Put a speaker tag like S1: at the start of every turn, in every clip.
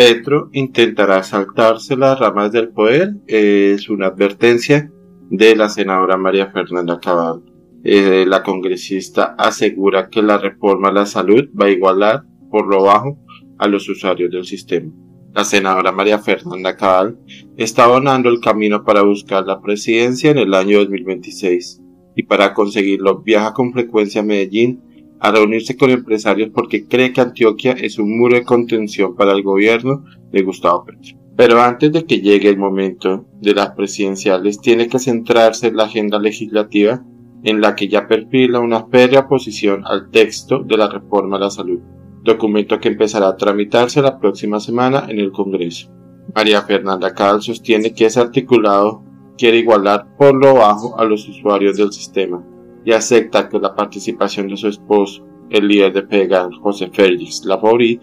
S1: Petro intentará saltarse las ramas del poder. Es una advertencia de la senadora María Fernanda Cabal. Eh, la congresista asegura que la reforma a la salud va a igualar por lo bajo a los usuarios del sistema. La senadora María Fernanda Cabal está abonando el camino para buscar la presidencia en el año 2026 y para conseguirlo viaja con frecuencia a Medellín a reunirse con empresarios porque cree que Antioquia es un muro de contención para el gobierno de Gustavo Petro. Pero antes de que llegue el momento de las presidenciales, tiene que centrarse en la agenda legislativa en la que ya perfila una férrea oposición al texto de la reforma a la salud, documento que empezará a tramitarse la próxima semana en el Congreso. María Fernanda Cal sostiene que ese articulado quiere igualar por lo bajo a los usuarios del sistema, y acepta que la participación de su esposo, el líder de PEGAN, José Félix Lafaurie,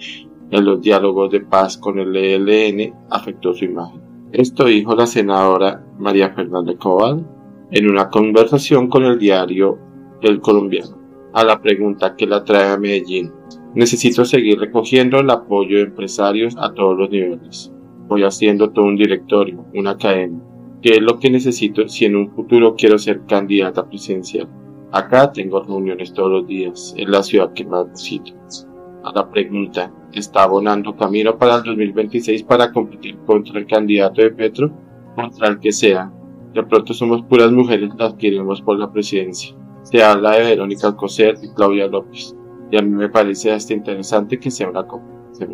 S1: en los diálogos de paz con el ELN afectó su imagen. Esto dijo la senadora María Fernanda Cobal en una conversación con el diario El Colombiano. A la pregunta que la trae a Medellín, necesito seguir recogiendo el apoyo de empresarios a todos los niveles. Voy haciendo todo un directorio, una academia. ¿Qué es lo que necesito si en un futuro quiero ser candidata presidencial? Acá tengo reuniones todos los días, en la ciudad que más visito. A la pregunta, ¿está abonando camino para el 2026 para competir contra el candidato de Petro? Contra el que sea. De pronto somos puras mujeres las que iremos por la presidencia. Se habla de Verónica Alcocer y Claudia López. Y a mí me parece hasta interesante que sea una competencia.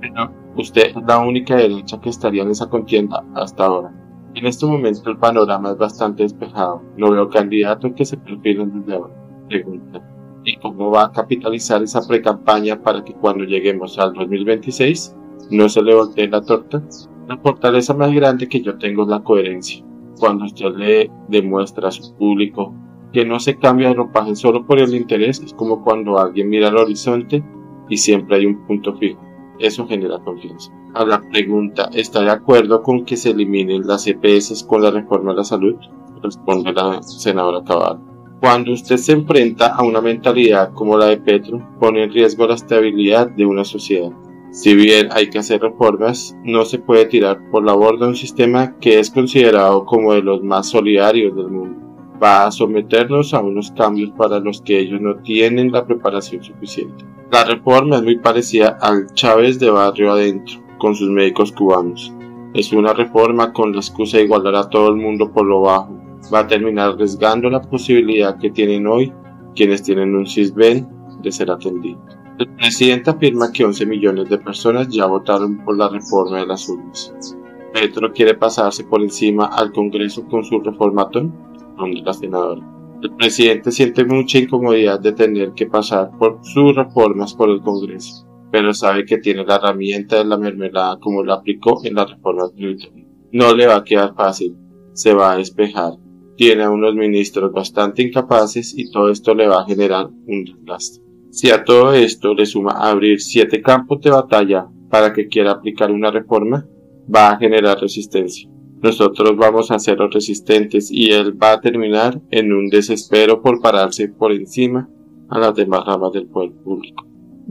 S1: Pero usted es la única derecha que estaría en esa contienda hasta ahora. En este momento el panorama es bastante despejado. No veo candidatos que se perfilen desde ahora. Pregunta. ¿Y cómo va a capitalizar esa precampaña para que cuando lleguemos al 2026 no se le voltee la torta? La fortaleza más grande que yo tengo es la coherencia. Cuando usted le demuestra a su público que no se cambia de ropaje solo por el interés, es como cuando alguien mira al horizonte y siempre hay un punto fijo. Eso genera confianza a la pregunta, ¿está de acuerdo con que se eliminen las EPS con la reforma de la salud? Responde la senadora Cabal. Cuando usted se enfrenta a una mentalidad como la de Petro, pone en riesgo la estabilidad de una sociedad. Si bien hay que hacer reformas, no se puede tirar por la borda un sistema que es considerado como de los más solidarios del mundo. Va a someternos a unos cambios para los que ellos no tienen la preparación suficiente. La reforma es muy parecida al Chávez de barrio adentro con sus médicos cubanos. Es una reforma con la excusa de igualar a todo el mundo por lo bajo. Va a terminar arriesgando la posibilidad que tienen hoy quienes tienen un CISBEN de ser atendidos. El presidente afirma que 11 millones de personas ya votaron por la reforma de las urnas. Petro quiere pasarse por encima al Congreso con su reformatón, donde la senadora. El presidente siente mucha incomodidad de tener que pasar por sus reformas por el Congreso pero sabe que tiene la herramienta de la mermelada como la aplicó en la reforma tributaria. No le va a quedar fácil, se va a despejar. Tiene a unos ministros bastante incapaces y todo esto le va a generar un desgaste. Si a todo esto le suma abrir siete campos de batalla para que quiera aplicar una reforma, va a generar resistencia. Nosotros vamos a ser los resistentes y él va a terminar en un desespero por pararse por encima a las demás ramas del poder público.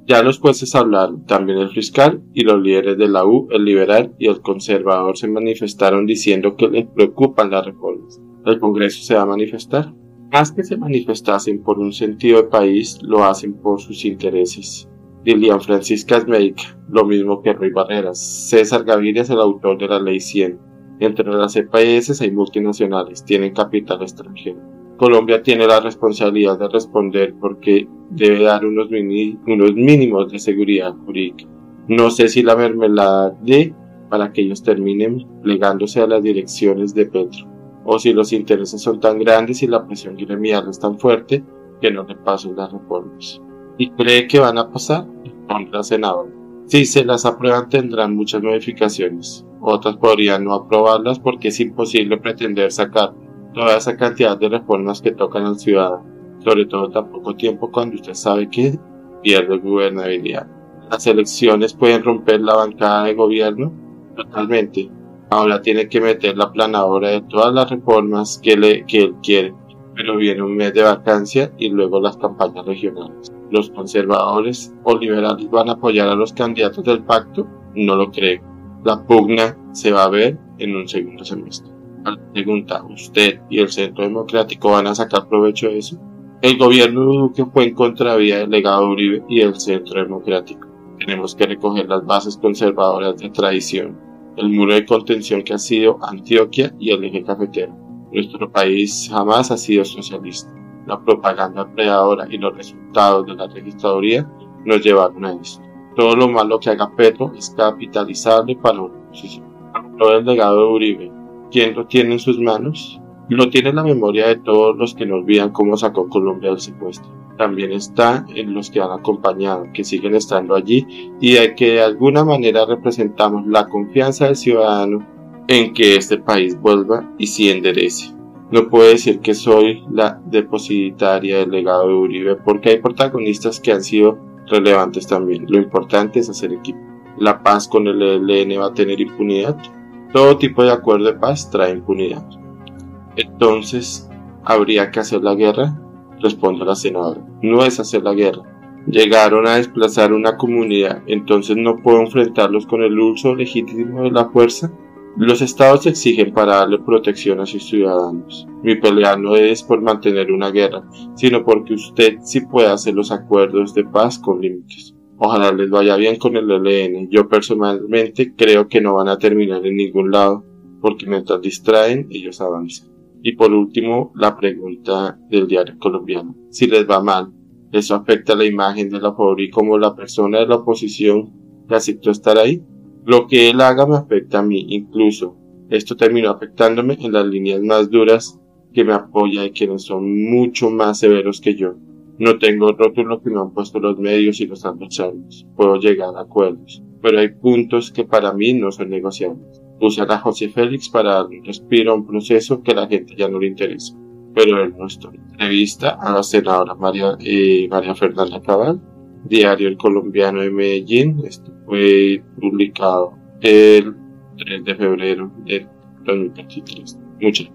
S1: Ya los jueces hablaron, también el fiscal y los líderes de la U, el liberal y el conservador se manifestaron diciendo que les preocupan las reformas. ¿El Congreso se va a manifestar? Más que se manifestasen por un sentido de país, lo hacen por sus intereses. Lilian Francisca es médica, lo mismo que Rui Barreras. César Gaviria es el autor de la Ley 100. Entre las EPS hay multinacionales, tienen capital extranjero. Colombia tiene la responsabilidad de responder porque debe dar unos, mínimos de seguridad jurídica. No sé si la mermelada de para que ellos terminen plegándose a las direcciones de Petro, o si los intereses son tan grandes y la presión gremial es tan fuerte que no le pasen las reformas. ¿Y cree que van a pasar? Contra senador. Si se las aprueban tendrán muchas modificaciones. Otras podrían no aprobarlas porque es imposible pretender sacar toda esa cantidad de reformas que tocan al ciudadano, sobre todo tan poco tiempo cuando usted sabe que pierde gobernabilidad. Las elecciones pueden romper la bancada de gobierno totalmente. Ahora tiene que meter la planadora de todas las reformas que, que él quiere, pero viene un mes de vacancia y luego las campañas regionales. Los conservadores o liberales van a apoyar a los candidatos del pacto No lo creo. La pugna se va a ver en un segundo semestre. Pregunta, ¿usted y el Centro Democrático van a sacar provecho de eso? El gobierno de Duque fue en contravía del legado Uribe y del Centro Democrático. Tenemos que recoger las bases conservadoras de tradición, el muro de contención que ha sido Antioquia y el eje cafetero. Nuestro país jamás ha sido socialista. La propaganda predadora y los resultados de la registraduría nos llevaron a esto. Todo lo malo que haga Petro es capitalizable para la oposición. Todo el legado de Uribe, ¿quién lo tiene en sus manos? Lo tiene en la memoria de todos los que no olvidan cómo sacó Colombia del secuestro. También está en los que han acompañado, que siguen estando allí y de que de alguna manera representamos la confianza del ciudadano en que este país vuelva y si enderece. No puedo decir que soy la depositaria del legado de Uribe porque hay protagonistas que han sido relevantes también. Lo importante es hacer equipo. La paz con el ELN va a tener impunidad. Todo tipo de acuerdo de paz trae impunidad. Entonces, ¿habría que hacer la guerra? Responde la senadora. No es hacer la guerra. Llegaron a desplazar una comunidad, entonces no puedo enfrentarlos con el uso legítimo de la fuerza. Los estados exigen para darle protección a sus ciudadanos. Mi pelea no es por mantener una guerra, sino porque usted sí puede hacer los acuerdos de paz con límites. Ojalá les vaya bien con el ELN. Yo personalmente creo que no van a terminar en ningún lado, porque mientras distraen, ellos avanzan. Y por último, la pregunta del diario colombiano. Si les va mal, ¿eso afecta la imagen de la Fabri como la persona de la oposición que aceptó estar ahí? Lo que él haga me afecta a mí, incluso. Esto terminó afectándome en las líneas más duras que me apoya y quienes son mucho más severos que yo. No tengo rótulo que me han puesto los medios y los adversarios. Puedo llegar a acuerdos, pero hay puntos que para mí no son negociables. Usar a José Félix para dar un respiro a un proceso que a la gente ya no le interesa. Pero él no está. Entrevista a la senadora María, eh, María Fernanda Cabal, Diario El Colombiano de Medellín. Esto fue publicado el 3 de febrero del 2023. Muchas